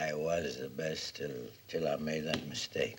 I was the best till, till I made that mistake.